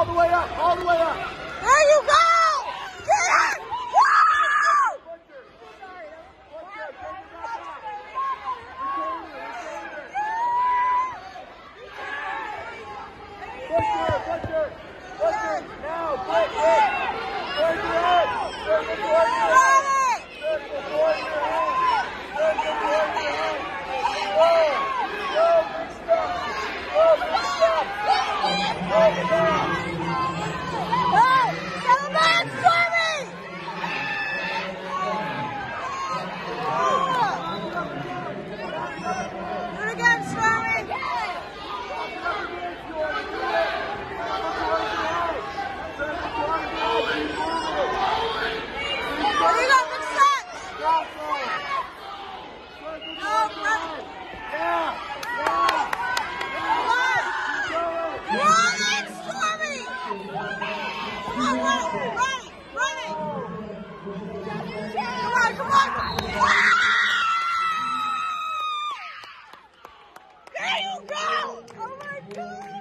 all the way up, all the way up. There you go! Now, quick, quick! Where's your head? Where's your head? There you go! Oh my god!